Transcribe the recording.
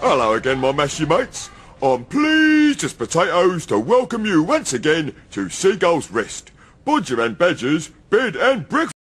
Hello again, my mashy mates. I'm pleased as potatoes to welcome you once again to Seagull's Rest. Bodger and Badger's bed and breakfast.